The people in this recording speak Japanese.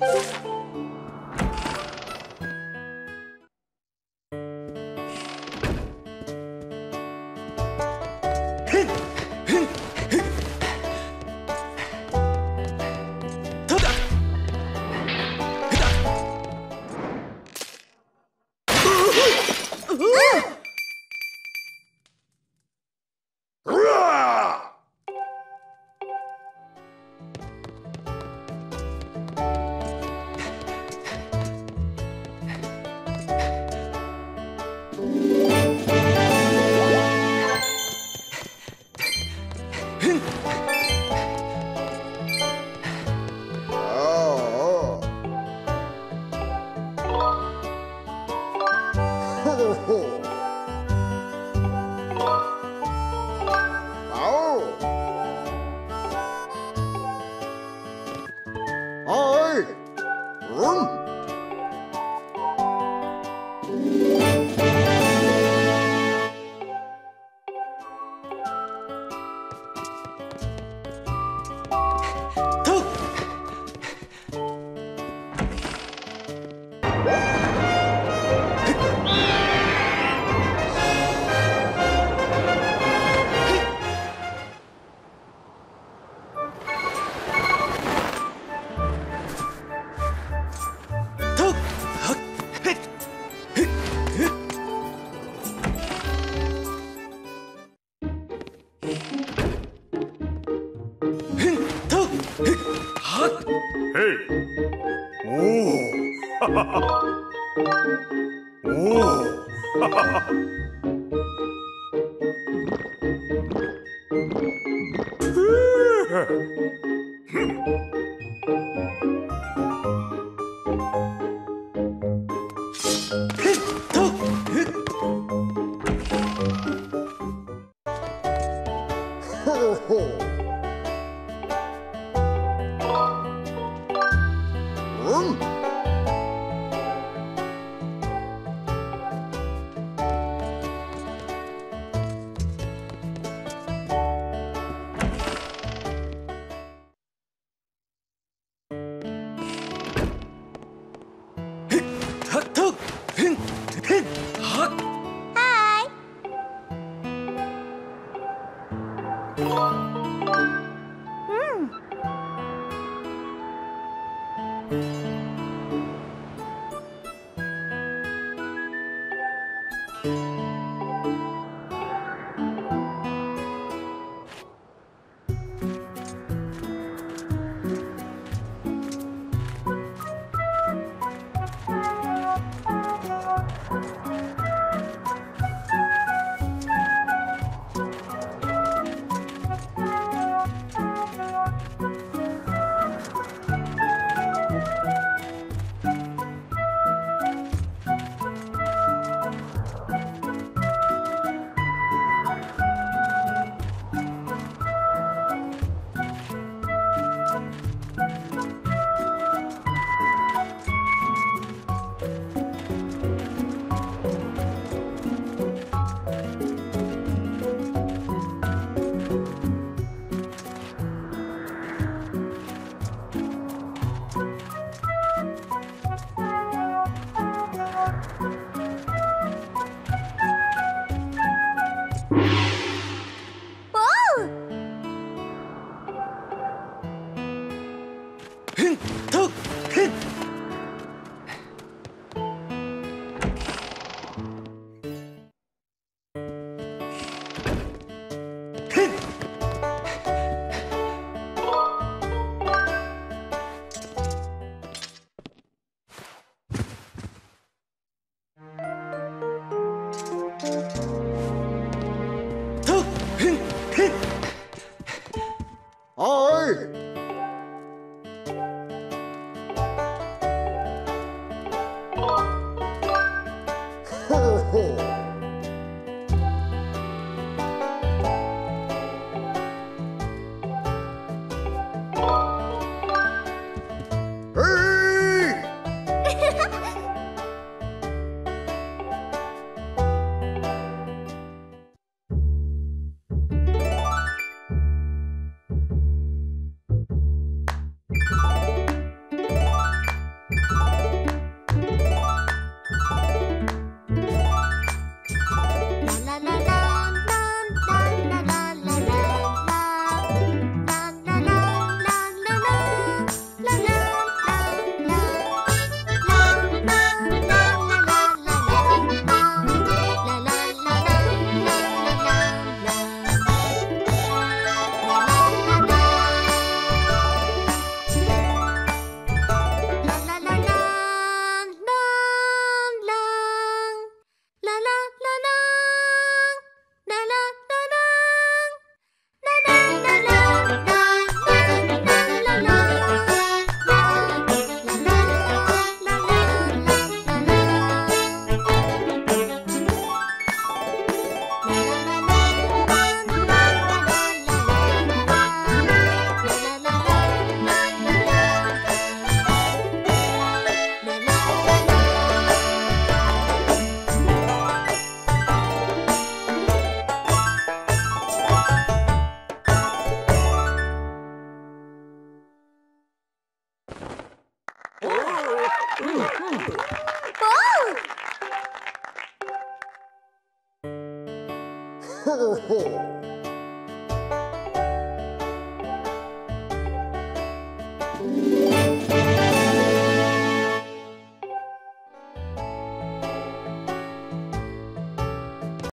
Música Ôi! Rung! おお Bye. ほうほう